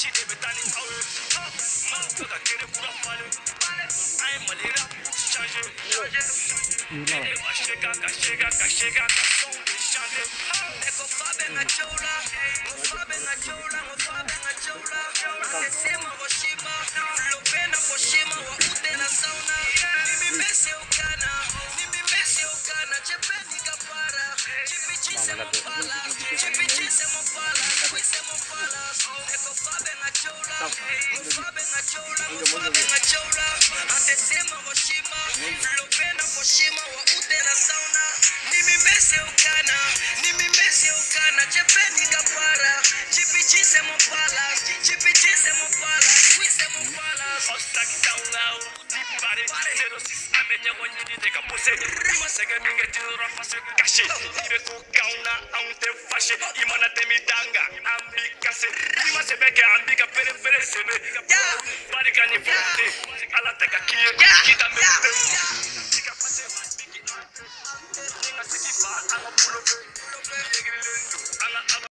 she did. Chola, Chola, Chola, Chola, Chola, Anasema washima mlopenda washima waute na sauna. Nimimese ukana nimimese ukana. Chepeni gapara chipichise mopala chipichise mopala wise mopala. Ostakitaungau bare zero six an bɛ ɲɛgɔn ɲini de ka pose i ma sɛgɛ min kɛ diyɔrɔ pase kase i bɛ to kanw na anw tɛ fase i mana tɛmi dan kan an b'i kase i ma sɛbɛ kɛ an b'i ka perefere sɛbɛ bari ka nin fɔte ala tɛ ka k'i ye k'i ka mɛ i ka pase i ka sigi fa an ka bolo bɛ